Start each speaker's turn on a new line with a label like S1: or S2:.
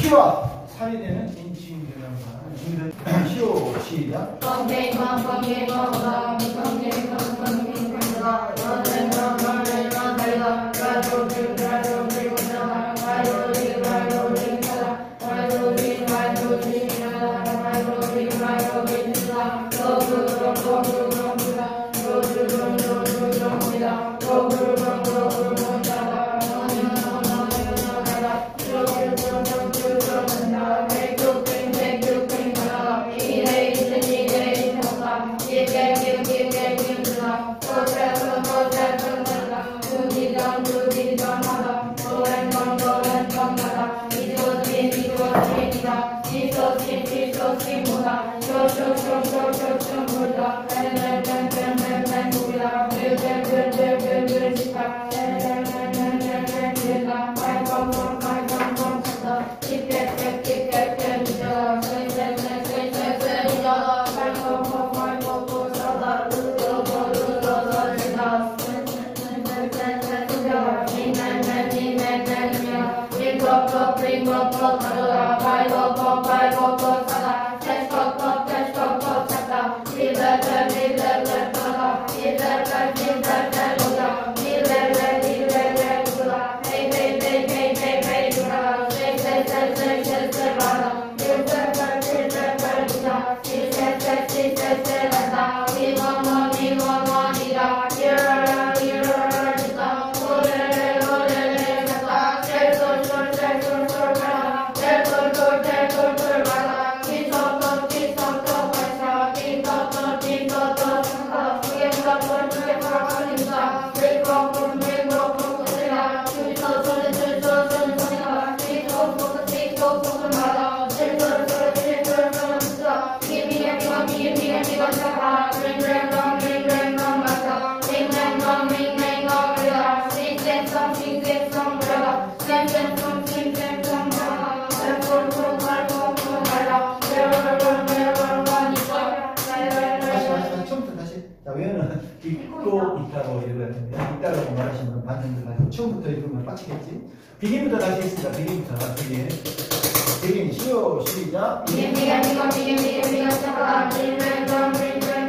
S1: 피와 살이 되는 인치인대명사. 준비 시오 시작. Krishna, Jesus, King Jesus, Bring up, bring up, bring up, bring up, bring up, bring up, bring up, 자 외우는 읽고 있다고 읽어야 됩니다. 있다라고 말하시는 분 반응들 가지고 처음부터 읽으면 빡치겠지. 비긴부터 다시 했습니다. 비긴부터 비긴. 비긴 시오 시작.
S2: Thank you.